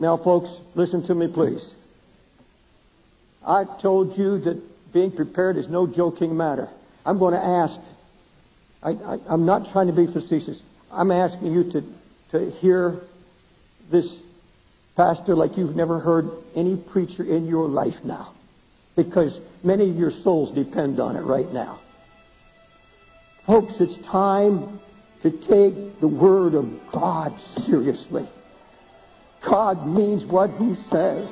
Now, folks, listen to me, please. I told you that being prepared is no joking matter. I'm going to ask, I, am not trying to be facetious. I'm asking you to, to hear this pastor like you've never heard any preacher in your life now. Because many of your souls depend on it right now. Folks, it's time to take the Word of God seriously. God means what He says.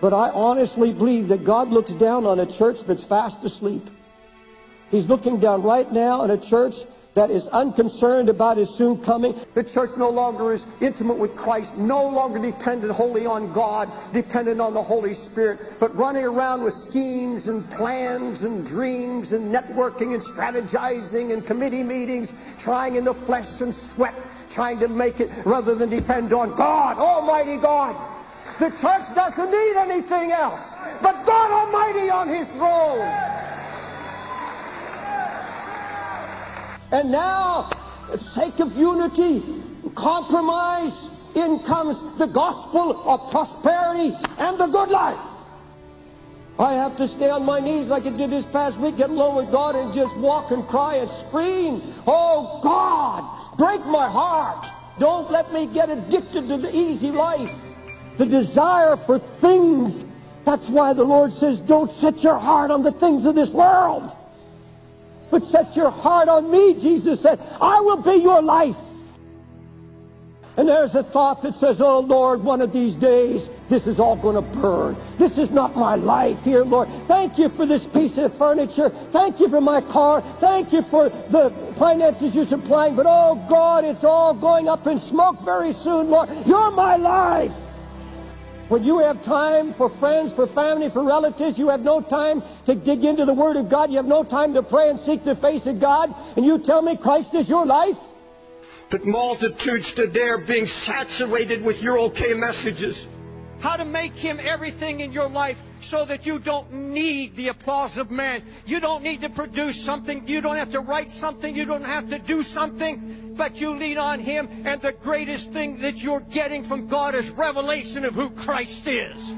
But I honestly believe that God looks down on a church that's fast asleep. He's looking down right now on a church that is unconcerned about his soon coming. The church no longer is intimate with Christ, no longer dependent wholly on God, dependent on the Holy Spirit, but running around with schemes and plans and dreams and networking and strategizing and committee meetings, trying in the flesh and sweat, trying to make it rather than depend on God, Almighty God. The church doesn't need anything else but God Almighty on His throne. And now, for the sake of unity, compromise, in comes the gospel of prosperity and the good life. I have to stay on my knees like I did this past week, get alone with God and just walk and cry and scream. Oh God, break my heart. Don't let me get addicted to the easy life the desire for things. That's why the Lord says, don't set your heart on the things of this world, but set your heart on me, Jesus said. I will be your life. And there's a thought that says, Oh Lord, one of these days, this is all going to burn. This is not my life here, Lord. Thank you for this piece of furniture. Thank you for my car. Thank you for the finances you're supplying. But oh God, it's all going up in smoke very soon, Lord. You're my life. When you have time for friends, for family, for relatives, you have no time to dig into the Word of God. You have no time to pray and seek the face of God. And you tell me Christ is your life? But multitudes stood there being saturated with your okay messages. How to make Him everything in your life so that you don't need the applause of man. You don't need to produce something. You don't have to write something. You don't have to do something but you lean on Him, and the greatest thing that you're getting from God is revelation of who Christ is.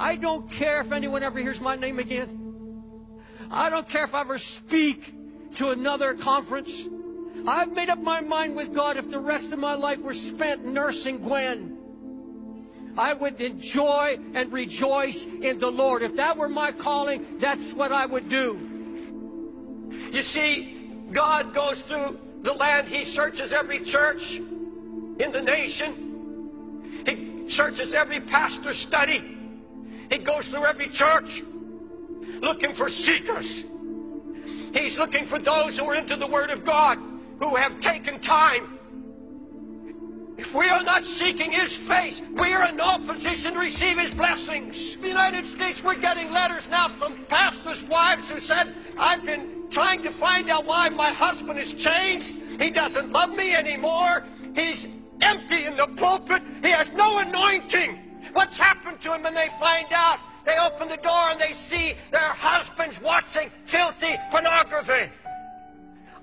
I don't care if anyone ever hears my name again. I don't care if I ever speak to another conference. I've made up my mind with God if the rest of my life were spent nursing Gwen. I would enjoy and rejoice in the Lord. If that were my calling, that's what I would do. You see, God goes through the land. He searches every church in the nation. He searches every pastor study. He goes through every church looking for seekers. He's looking for those who are into the Word of God, who have taken time. If we are not seeking His face, we are in no position to receive His blessings. In the United States, we're getting letters now from pastors' wives who said, I've been trying to find out why my husband has changed. He doesn't love me anymore. He's empty in the pulpit. He has no anointing. What's happened to him? And they find out. They open the door and they see their husbands watching filthy pornography.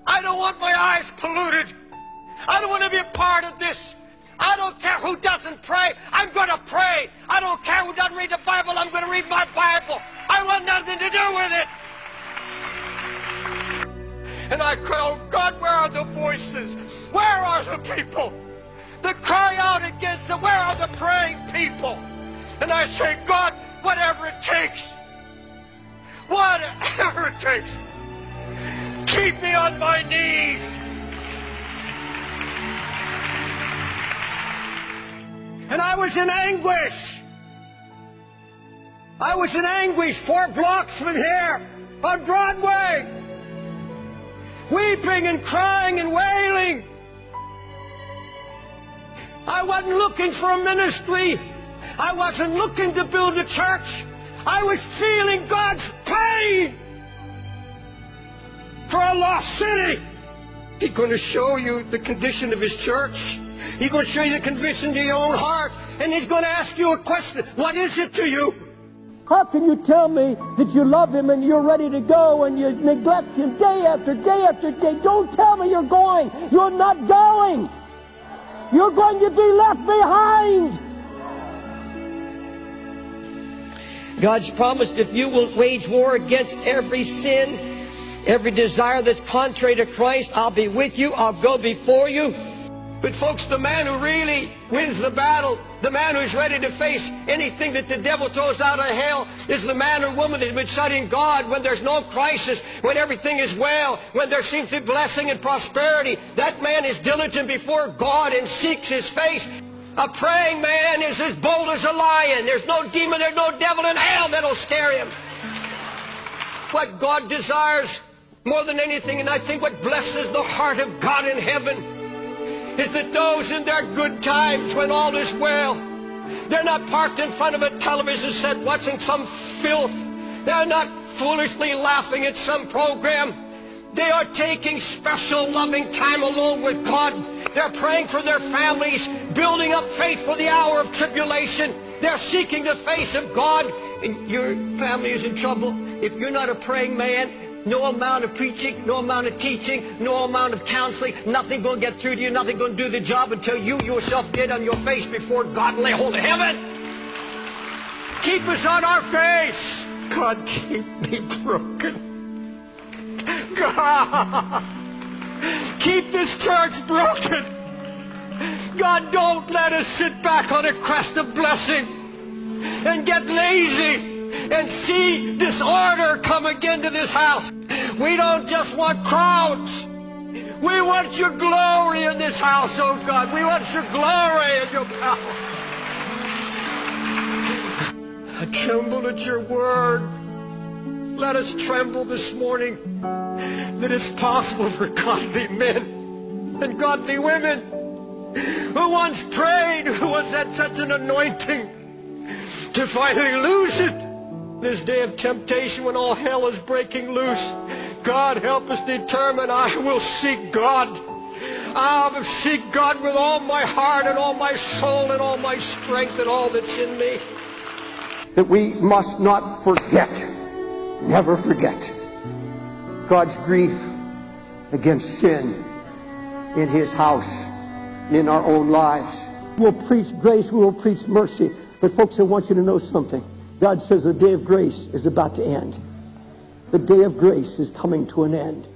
I don't want my eyes polluted. I don't want to be a part of this. I don't care who doesn't pray. I'm going to pray. I don't care who doesn't read the Bible. I'm going to read my Bible. I want nothing to do with it. And I cry, oh God, where are the voices? Where are the people that cry out against it? Where are the praying people? And I say, God, whatever it takes, whatever it takes, keep me on my knees. And I was in anguish. I was in anguish four blocks from here on Broadway weeping and crying and wailing. I wasn't looking for a ministry. I wasn't looking to build a church. I was feeling God's pain for a lost city. He's going to show you the condition of His church. He's going to show you the condition of your own heart. And He's going to ask you a question. What is it to you? How can you tell me that you love him and you're ready to go and you neglect him day after day after day? Don't tell me you're going. You're not going. you're going to be left behind. God's promised if you will wage war against every sin, every desire that's contrary to Christ, I'll be with you, I'll go before you. But folks, the man who really wins the battle, the man who's ready to face anything that the devil throws out of hell, is the man or woman that's been studying God when there's no crisis, when everything is well, when there seems to be blessing and prosperity. That man is diligent before God and seeks his face. A praying man is as bold as a lion. There's no demon, there's no devil in hell that'll scare him. What God desires more than anything, and I think what blesses the heart of God in heaven, is that those in their good times when all is well, they're not parked in front of a television set watching some filth. They're not foolishly laughing at some program. They are taking special loving time alone with God. They're praying for their families, building up faith for the hour of tribulation. They're seeking the face of God. And your family is in trouble. If you're not a praying man, no amount of preaching, no amount of teaching, no amount of counseling, nothing going to get through to you, nothing going to do the job until you yourself get on your face before God and lay hold of heaven. Keep us on our face. God, keep me broken. God, keep this church broken. God, don't let us sit back on a crest of blessing and get lazy disorder come again to this house. We don't just want crowds. We want your glory in this house, oh God. We want your glory and your power. I tremble at your word. Let us tremble this morning that it's possible for godly men and godly women who once prayed, who once had such an anointing, to finally lose it. This day of temptation when all hell is breaking loose, God help us determine I will seek God. I will seek God with all my heart and all my soul and all my strength and all that's in me. That we must not forget, never forget, God's grief against sin in His house, in our own lives. We'll preach grace, we will preach mercy. But folks, I want you to know something. God says the day of grace is about to end. The day of grace is coming to an end.